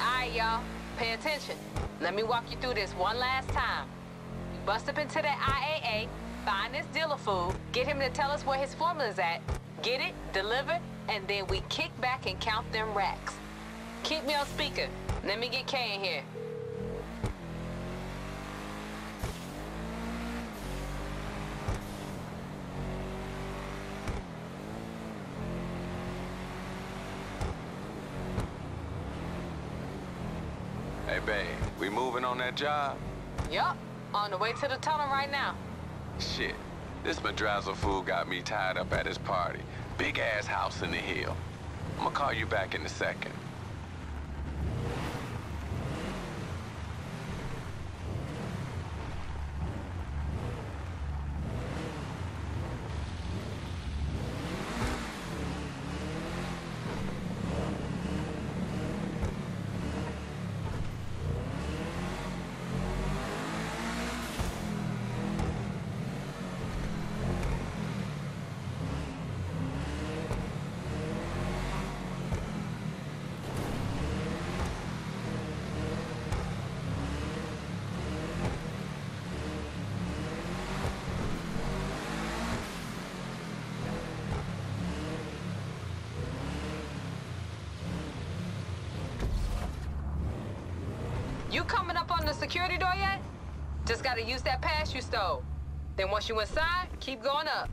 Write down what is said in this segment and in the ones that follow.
Alright, y'all. Pay attention. Let me walk you through this one last time. You bust up into the IAA, find this dealer fool, get him to tell us where his formula's at, get it, deliver, and then we kick back and count them racks. Keep me on speaker. Let me get Kay in here. Hey, babe, we moving on that job? Yup, on the way to the tunnel right now. Shit, this Madrazo fool got me tied up at his party. Big ass house in the hill. I'm gonna call you back in a second. You coming up on the security door yet? Just gotta use that pass you stole. Then once you inside, keep going up.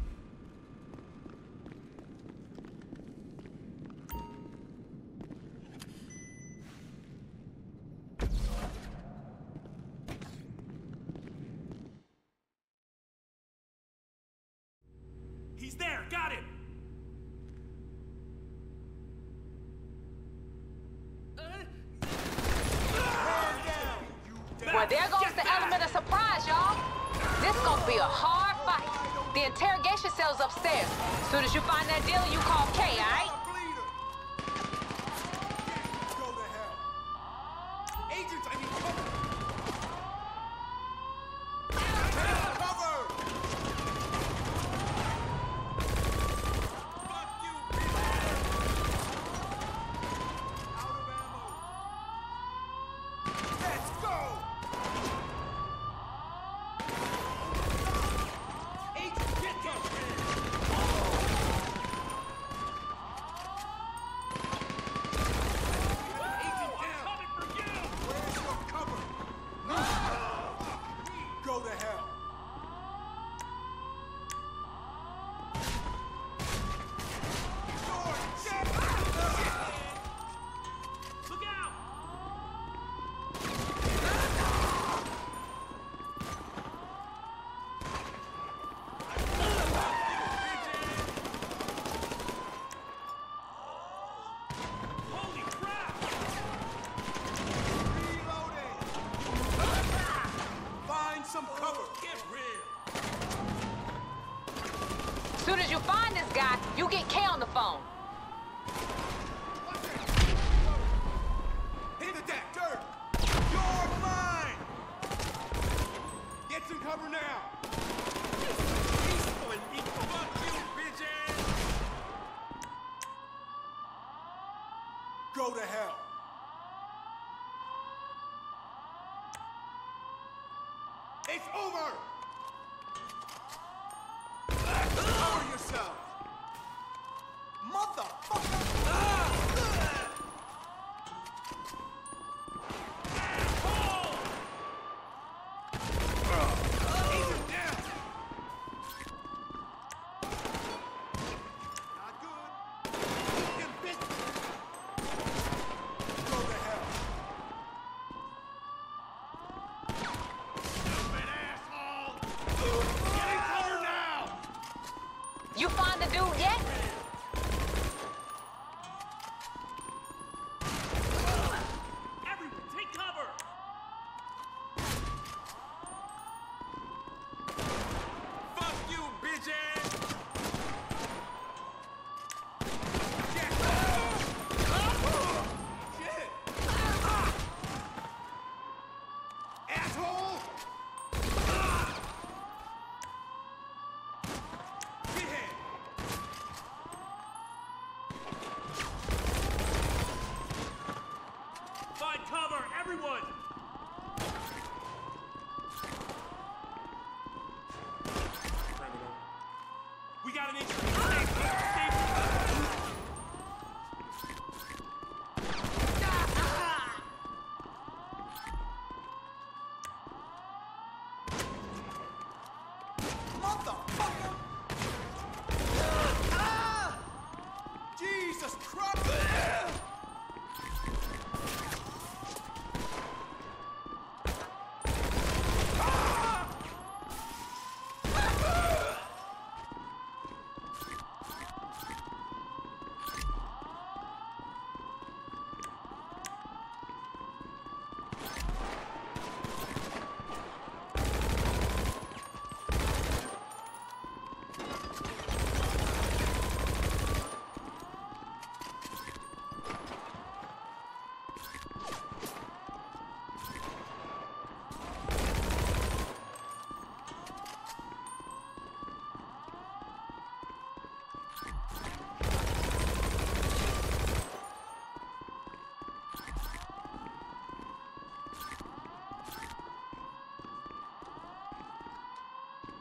Go to hell! It's over! Cover yourself! Motherfucker!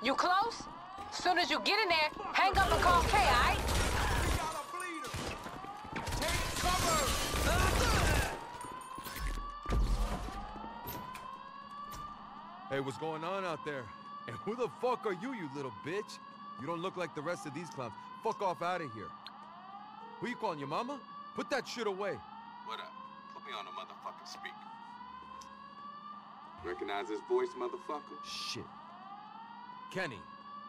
You close? Soon as you get in there, hang up and call K, alright? We got a bleeder! Take cover! Hey, what's going on out there? And who the fuck are you, you little bitch? You don't look like the rest of these clowns. Fuck off out of here. Who you calling your mama? Put that shit away. What up? Put me on the motherfucking speaker. Recognize this voice, motherfucker? Shit. Kenny,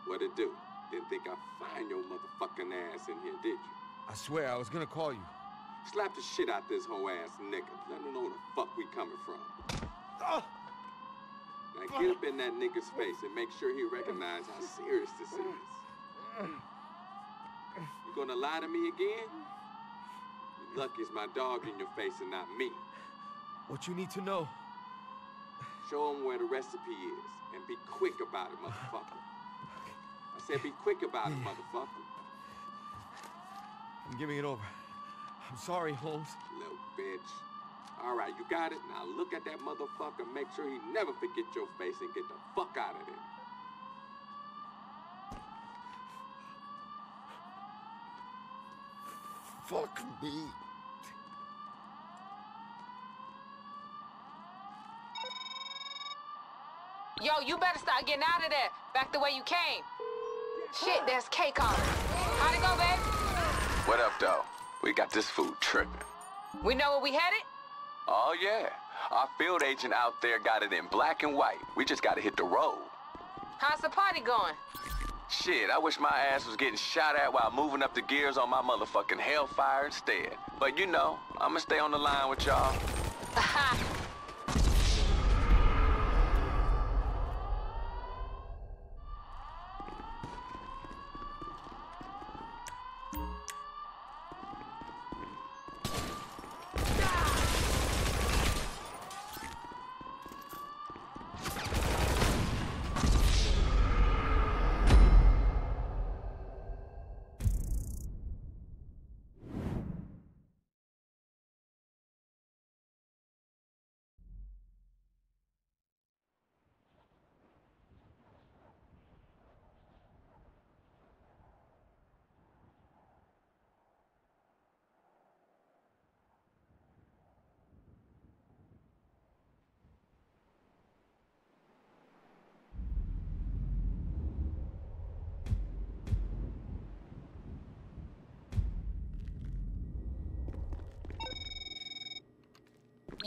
what'd it do? Didn't think I'd find your motherfucking ass in here, did you? I swear I was gonna call you. Slap the shit out this whole ass nigga. Let him know where the fuck we coming from. Now get up in that nigga's face and make sure he recognize how serious this is. You gonna lie to me again? You lucky it's my dog in your face and not me. What you need to know? Show him where the recipe is and be quick about it, motherfucker. I said be quick about it, motherfucker. I'm giving it over. I'm sorry, Holmes. Little bitch. All right, you got it? Now look at that motherfucker. Make sure he never forget your face and get the fuck out of there. Fuck me. Yo, you better start getting out of there. Back the way you came. Shit, there's K calling. How'd it go, babe? What up, though? We got this food tripping. We know where we headed? Oh, yeah. Our field agent out there got it in black and white. We just gotta hit the road. How's the party going? Shit, I wish my ass was getting shot at while moving up the gears on my motherfucking Hellfire instead. But you know, I'ma stay on the line with y'all.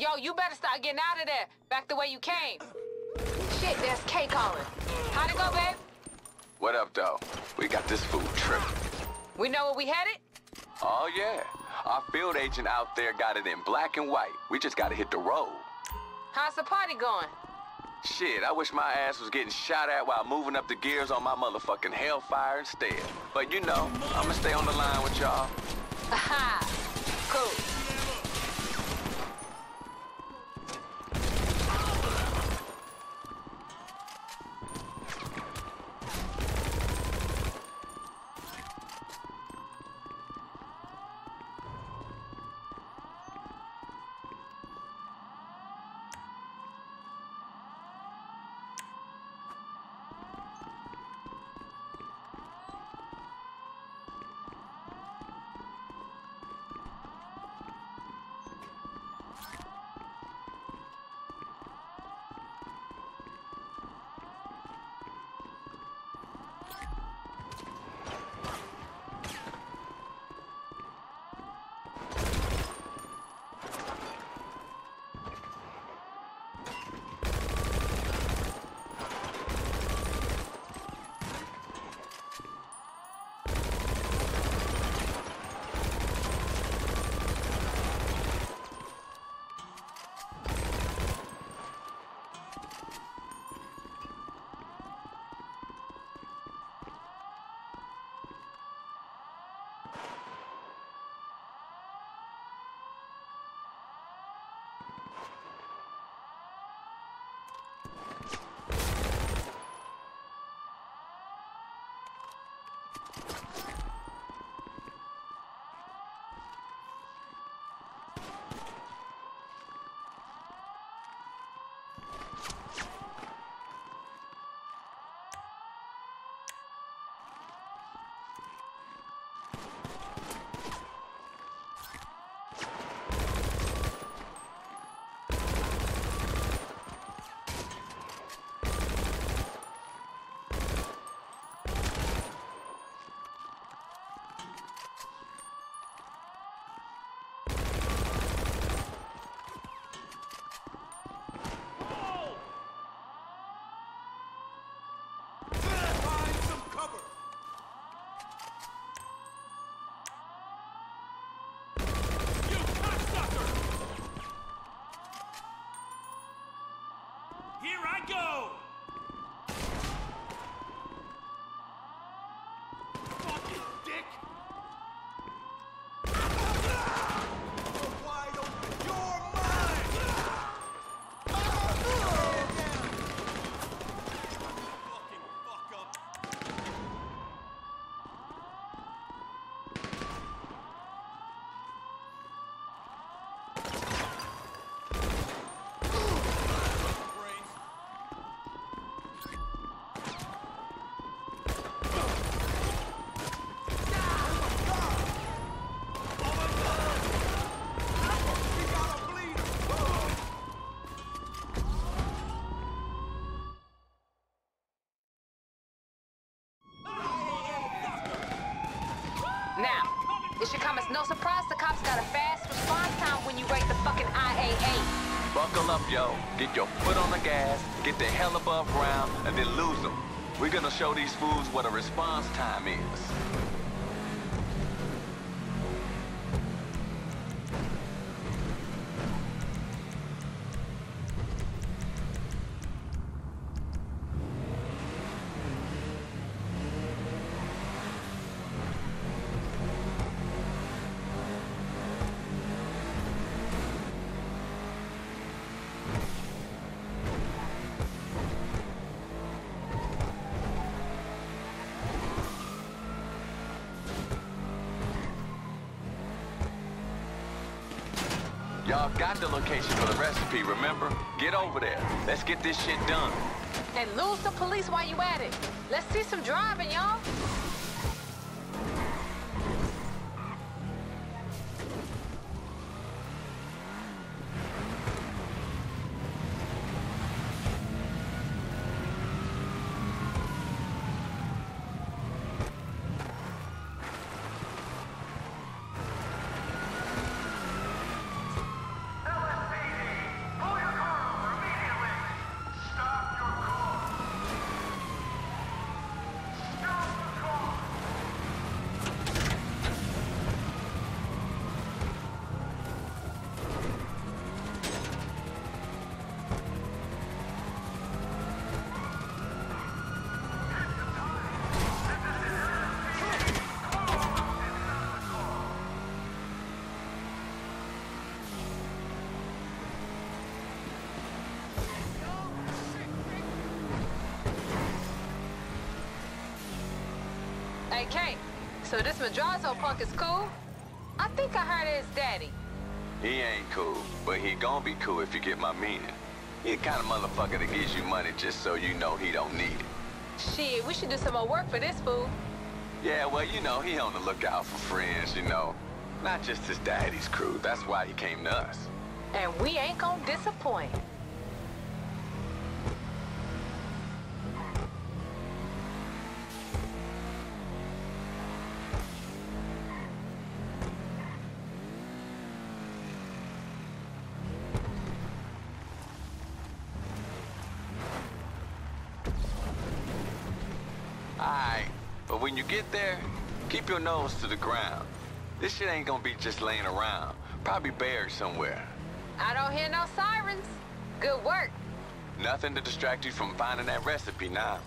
Yo, you better start getting out of there. Back the way you came. Shit, there's K calling. How'd it go, babe? What up, though? We got this food trip. We know where we headed? Oh, yeah. Our field agent out there got it in black and white. We just gotta hit the road. How's the party going? Shit, I wish my ass was getting shot at while moving up the gears on my motherfucking Hellfire instead. But you know, I'ma stay on the line with y'all. Aha! Cool. No surprise the cops got a fast response time when you raid the fucking IAA. Buckle up, yo. Get your foot on the gas, get the hell above ground, and then lose them. We're gonna show these fools what a response time is. Y'all got the location for the recipe, remember? Get over there. Let's get this shit done. And lose the police while you at it. Let's see some driving, y'all. Kate, so this Madrazo punk is cool? I think I heard his daddy. He ain't cool, but he gonna be cool if you get my meaning. He the kind of motherfucker that gives you money just so you know he don't need it. Shit, we should do some more work for this fool. Yeah, well, you know, he on the lookout for friends, you know. Not just his daddy's crew. That's why he came to us. And we ain't gonna disappoint. Alright, but when you get there, keep your nose to the ground. This shit ain't gonna be just laying around. Probably buried somewhere. I don't hear no sirens. Good work. Nothing to distract you from finding that recipe now.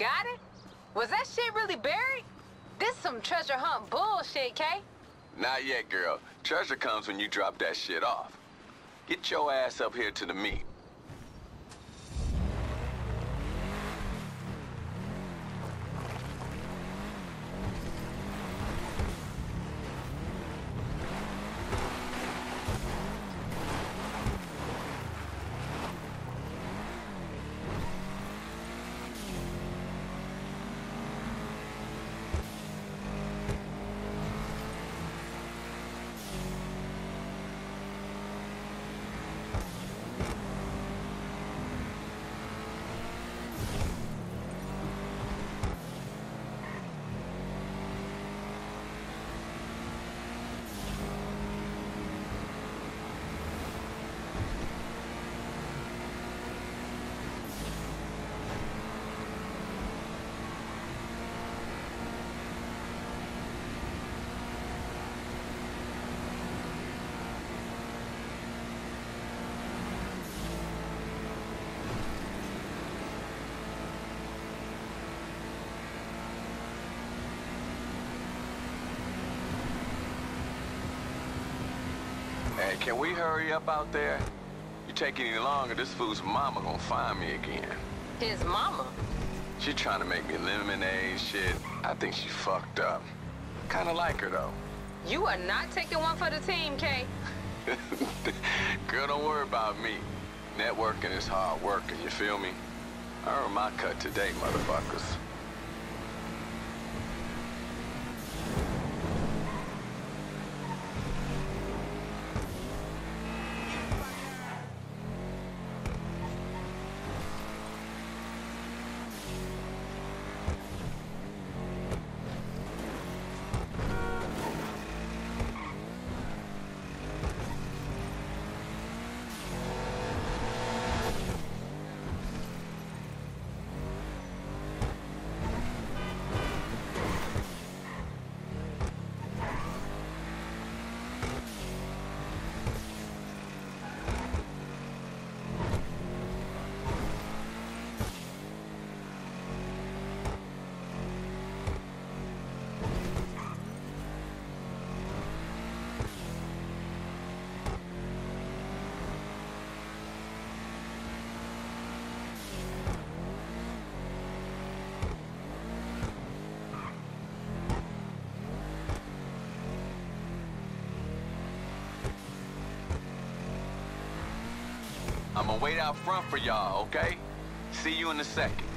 Got it? Was that shit really buried? This some treasure hunt bullshit, Kay. Not yet, girl. Treasure comes when you drop that shit off. Get your ass up here to the meet. Hey, can we hurry up out there? You take any longer, this fool's mama gonna find me again. His mama. She trying to make me lemonade shit. I think she fucked up. Kinda like her, though. You are not taking one for the team, Kay. Girl, don't worry about me. Networking is hard working, you feel me? I earned my cut today, motherfuckers. I'm gonna wait out front for y'all, okay? See you in a second.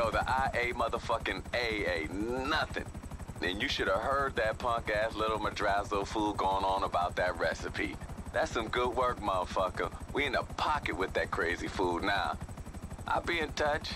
Yo, the IA motherfucking AA, nothing. And you should have heard that punk-ass little madrazo fool going on about that recipe. That's some good work, motherfucker. We in the pocket with that crazy food now. I'll be in touch.